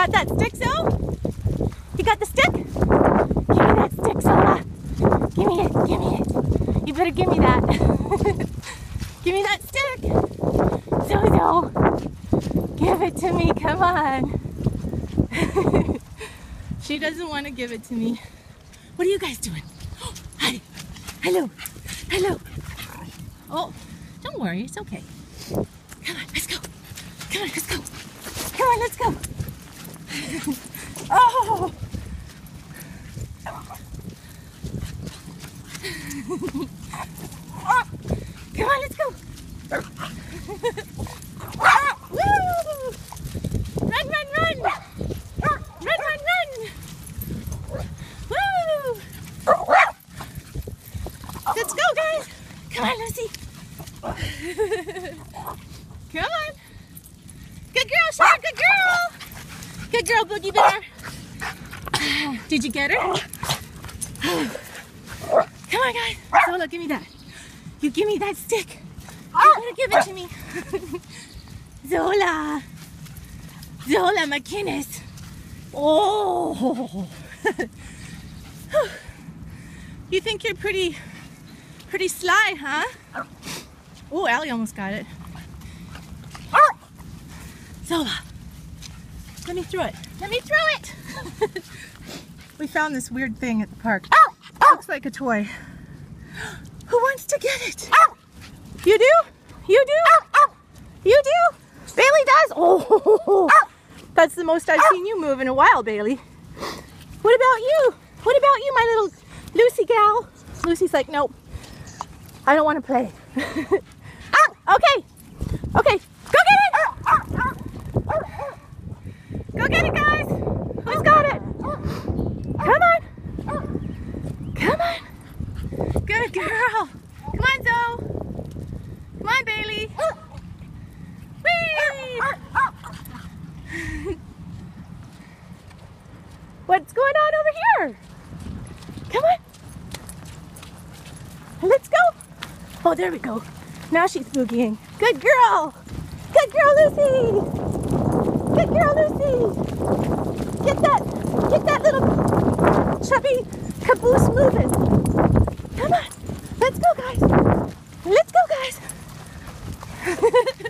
Got that stick, Zoe? You got the stick? Give me that stick, Zola. Give me it, give me it. You better give me that. give me that stick. Zozo. Give it to me, come on. she doesn't want to give it to me. What are you guys doing? Hi. Hello. Hello. Oh, don't worry, it's okay. Come on, let's go. Come on, let's go. Come on, let's go. oh! Come on, let's go. Woo! Run, run, run! Run, run, run! Woo! Let's go, guys! Come on, Lucy. Come on. Good girl, Sharon. Good girl. Girl, Boogie Bear. Did you get her? Come on, guys. Zola, give me that. You give me that stick. You give it to me. Zola. Zola McInnes. Oh. you think you're pretty, pretty sly, huh? Oh, Allie almost got it. Zola, let me throw it. Let me throw it. we found this weird thing at the park. Oh, oh. Looks like a toy. Who wants to get it? Oh. You do? You do? oh, oh. You do? Bailey does? Oh, oh. that's the most I've seen you move in a while, Bailey. What about you? What about you, my little Lucy gal? Lucy's like, nope. I don't want to play. okay. Okay. Go get it. Go get it, guys. Who's got it? Come on. Come on. Girl. Come on, Zoe. Come on, Bailey. Whee! What's going on over here? Come on. Let's go. Oh, there we go. Now she's boogieing. Good girl. Good girl, Lucy. Good girl, Lucy. Get that, get that little chubby caboose moving. Come on guys. Let's go, guys.